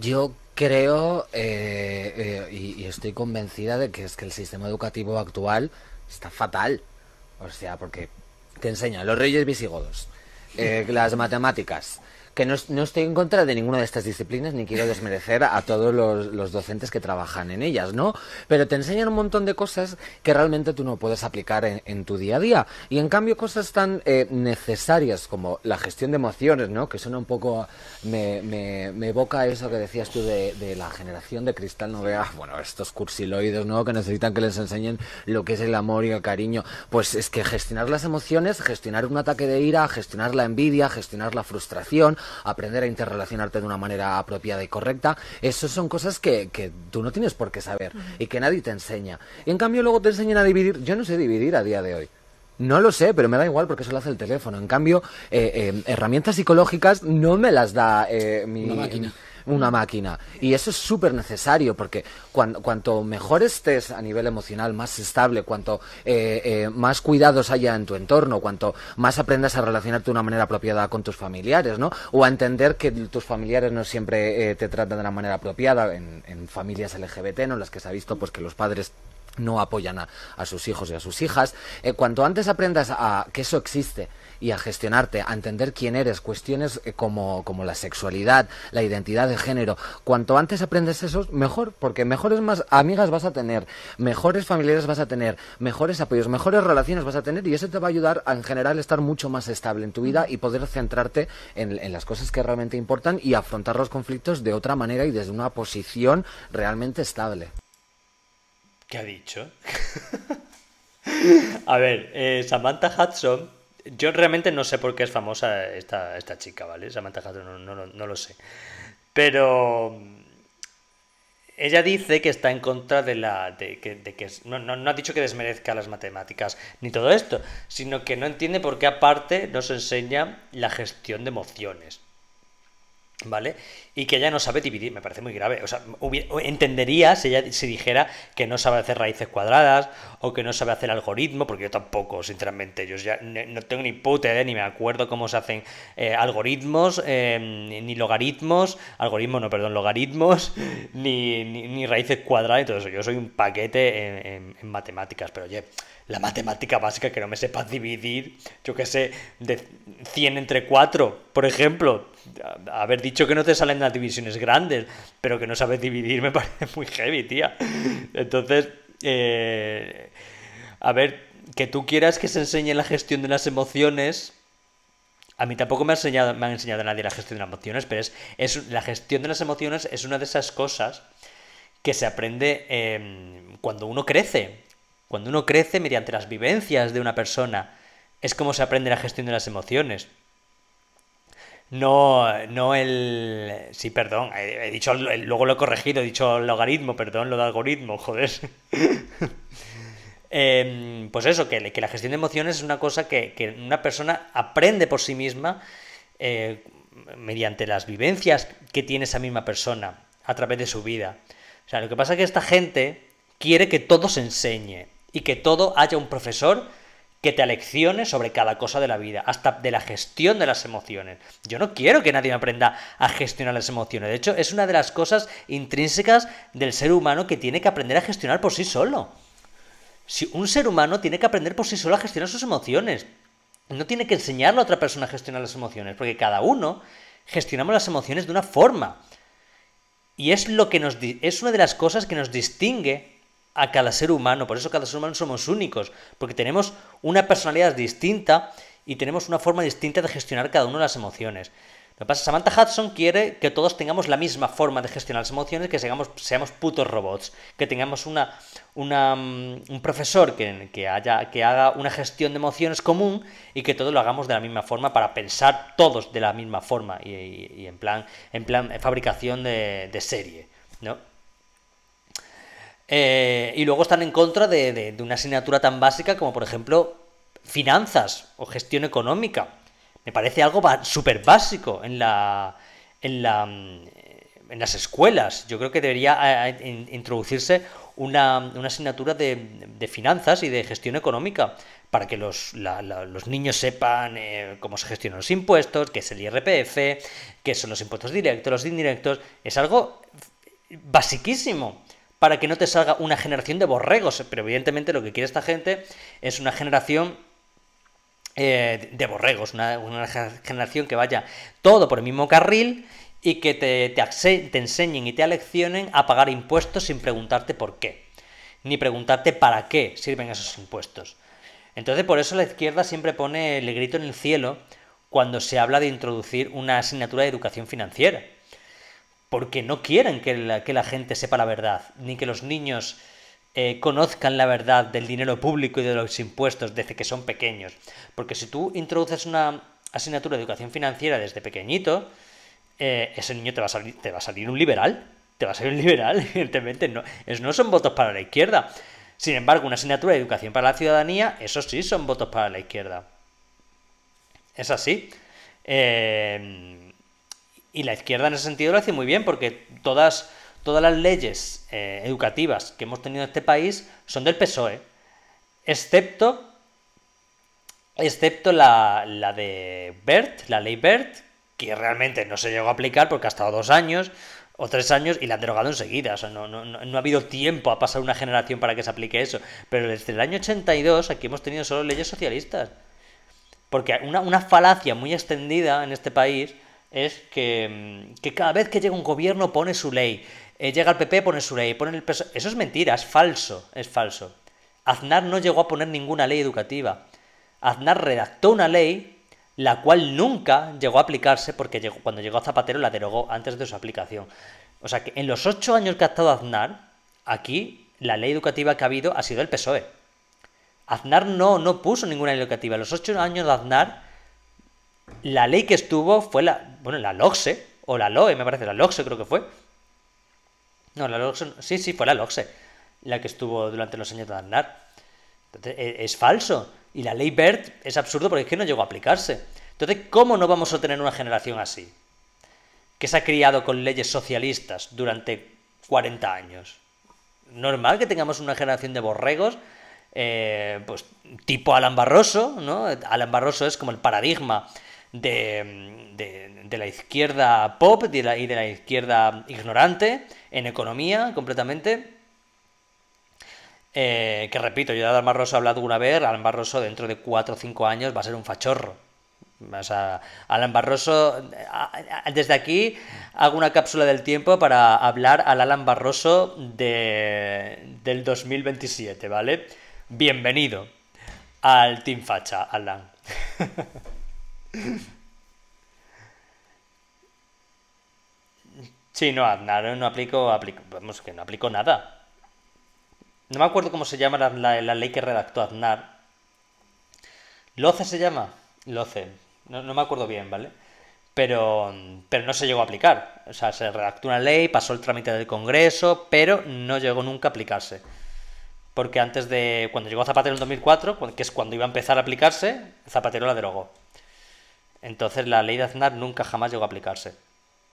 Yo creo eh, eh, y, estoy convencida de que es que el sistema educativo actual está fatal. O sea, porque te enseña los reyes visigodos, eh, las matemáticas, que no, no, estoy en contra de ninguna de estas disciplinas ni quiero desmerecer a todos los, los, docentes que trabajan en ellas, ¿no? Pero te enseñan un montón de cosas que realmente tú no puedes aplicar en, en tu día a día. Y en cambio cosas tan eh, necesarias como la gestión de emociones, ¿no? Que suena un poco, me, me, me evoca eso que decías tú de, de, la generación de cristal, no vea, bueno, estos cursiloides, ¿no? Que necesitan que les enseñen lo que es el amor y el cariño. Pues es que gestionar las emociones, gestionar un ataque de ira, gestionar la envidia, gestionar la frustración, aprender a interrelacionarte de una manera apropiada y correcta, eso son cosas que, que tú no tienes por qué saber uh -huh. y que nadie te enseña. Y en cambio luego te enseñan a dividir. Yo no sé dividir a día de hoy. No lo sé, pero me da igual porque eso lo hace el teléfono. En cambio, eh, eh, herramientas psicológicas no me las da eh, mi, una máquina una máquina. Y eso es súper necesario porque cuanto mejor estés a nivel emocional, más estable, cuanto eh, eh, más cuidados haya en tu entorno, cuanto más aprendas a relacionarte de una manera apropiada con tus familiares, ¿no? O a entender que tus familiares no siempre eh, te tratan de la manera apropiada en, en familias LGBT, ¿no? Las que se ha visto pues que los padres no apoyan a, sus hijos y a sus hijas. Eh, cuanto antes aprendas a que eso existe y a gestionarte, a entender quién eres, cuestiones eh, como, como, la sexualidad, la identidad de género, cuanto antes aprendes eso, mejor, porque mejores más amigas vas a tener, mejores familiares vas a tener, mejores apoyos, mejores relaciones vas a tener y eso te va a ayudar a, en general, estar mucho más estable en tu vida y poder centrarte en, en las cosas que realmente importan y afrontar los conflictos de otra manera y desde una posición realmente estable. ¿Qué ha dicho? a ver, eh, Samantha Hudson, yo realmente no sé por qué es famosa esta, esta chica, ¿vale? Samantha Hudson, no, no, no, lo sé. Pero ella dice que está en contra de la. de de que no, no, no, ha dicho que desmerezca las matemáticas ni todo esto, sino que no entiende por qué, aparte, nos enseña la gestión de emociones. ¿Vale? Y que ella no sabe dividir, me parece muy grave. O sea, entendería si ella si dijera que no sabe hacer raíces cuadradas o que no sabe hacer algoritmo, porque yo tampoco, sinceramente, yo ya no tengo ni puta idea, ni me acuerdo cómo se hacen eh, algoritmos, eh, ni logaritmos, algoritmos, no, perdón, logaritmos, ni, ni, raíces cuadradas y todo eso. Yo soy un paquete en matemáticas, pero oye, la matemática básica que no me sepas dividir, yo qué sé, de 100 entre 4, por ejemplo, haber dicho que no te salen las divisiones grandes, pero que no sabes dividir me parece muy heavy, tía. Entonces, eh, a ver, que tú quieras que se enseñe la gestión de las emociones. A mí tampoco me ha enseñado, me ha enseñado nadie la gestión de las emociones, pero es, es la gestión de las emociones es una de esas cosas que se aprende eh, cuando uno crece. Cuando uno crece mediante las vivencias de una persona, es como se aprende la gestión de las emociones. No, no el... Sí, perdón, he, dicho, luego lo he corregido, he dicho logaritmo, perdón, lo de algoritmo, joder. eh, pues eso, que, la gestión de emociones es una cosa que, que una persona aprende por sí misma eh, mediante las vivencias que tiene esa misma persona a través de su vida. O sea, lo que pasa es que esta gente quiere que todo se enseñe y que todo haya un profesor que te aleccione sobre cada cosa de la vida, hasta de la gestión de las emociones. Yo no quiero que nadie aprenda a gestionar las emociones. De hecho, es una de las cosas intrínsecas del ser humano que tiene que aprender a gestionar por sí solo. Si un ser humano tiene que aprender por sí solo a gestionar sus emociones. No tiene que enseñarle a otra persona a gestionar las emociones, porque cada uno gestionamos las emociones de una forma. Y es lo que nos es una de las cosas que nos distingue a cada ser humano. Por eso cada ser humano somos únicos, porque tenemos una personalidad distinta y tenemos una forma distinta de gestionar cada una de las emociones. Lo que pasa Samantha Hudson quiere que todos tengamos la misma forma de gestionar las emociones, que seamos, seamos putos robots, que tengamos una, una, un profesor que, que, haya, que haga una gestión de emociones común y que todos lo hagamos de la misma forma para pensar todos de la misma forma y, y, y en plan en plan fabricación de, de serie, ¿no? Eh, y luego están en contra de, una asignatura tan básica como, por ejemplo, finanzas o gestión económica. Me parece algo súper básico en, la, en, la, en las escuelas. Yo creo que debería eh, introducirse una, asignatura de, finanzas y de gestión económica para que los, los niños sepan eh, cómo se gestionan los impuestos, qué es el IRPF, qué son los impuestos directos, los indirectos. Es algo basiquísimo para que no te salga una generación de borregos. Pero evidentemente lo que quiere esta gente es una generación eh, de borregos, una, generación que vaya todo por el mismo carril y que te, te enseñen y te aleccionen a pagar impuestos sin preguntarte por qué, ni preguntarte para qué sirven esos impuestos. Entonces por eso la izquierda siempre pone el grito en el cielo cuando se habla de introducir una asignatura de educación financiera. Porque no quieren que la, gente sepa la verdad, ni que los niños eh, conozcan la verdad del dinero público y de los impuestos desde que son pequeños. Porque si tú introduces una asignatura de educación financiera desde pequeñito, eh, ese niño te va, a salir, te va a salir un liberal. Te va a salir un liberal, evidentemente. No, no son votos para la izquierda. Sin embargo, una asignatura de educación para la ciudadanía, eso sí son votos para la izquierda. Es así. Eh, y la izquierda en ese sentido lo hace muy bien porque todas, todas las leyes eh, educativas que hemos tenido en este país son del PSOE. Excepto, excepto la, la de Bert, la ley Bert, que realmente no se llegó a aplicar porque ha estado dos años o tres años y la han derogado enseguida. O sea, no, no, no, ha habido tiempo a pasar una generación para que se aplique eso. Pero desde el año 82 aquí hemos tenido solo leyes socialistas. Porque una, una falacia muy extendida en este país es que, que, cada vez que llega un gobierno pone su ley. Eh, llega el PP, pone su ley. Pone el Eso es mentira, es falso. Es falso. Aznar no llegó a poner ninguna ley educativa. Aznar redactó una ley la cual nunca llegó a aplicarse porque cuando llegó Zapatero la derogó antes de su aplicación. O sea que en los ocho años que ha estado Aznar, aquí la ley educativa que ha habido ha sido el PSOE. Aznar no, no puso ninguna ley educativa. En los ocho años de Aznar, la ley que estuvo fue la, bueno, la LOXE, o la LOE, me parece, la LOXE creo que fue. No, la LOXE, sí, sí, fue la LOXE, la que estuvo durante los años de Aznar. Entonces, e, es falso. Y la ley BERT es absurdo porque es que no llegó a aplicarse. Entonces, ¿cómo no vamos a tener una generación así? Que se ha criado con leyes socialistas durante 40 años. Normal que tengamos una generación de borregos, eh, pues tipo Alan Barroso, ¿no? Alan Barroso es como el paradigma de, la izquierda pop y de la izquierda ignorante en economía completamente. Eh, que repito, yo de Barroso he hablado una vez, Alan Barroso dentro de 4 o 5 años va a ser un fachorro. O sea, Alan Barroso, desde aquí hago una cápsula del tiempo para hablar al Alan Barroso de, del 2027, ¿vale? Bienvenido al Team Facha, Alan. Sí, no, no, no aplico, aplico, vamos, que no aplico nada. No me acuerdo cómo se llama la, ley que redactó Aznar. ¿Loce se llama? Loce. No, me acuerdo bien, ¿vale? Pero, pero no se llegó a aplicar. O sea, se redactó una ley, pasó el trámite del Congreso, pero no llegó nunca a aplicarse. Porque antes de. Cuando llegó Zapatero en 2004, que es cuando iba a empezar a aplicarse, Zapatero la derogó. Entonces la ley de Aznar nunca jamás llegó a aplicarse.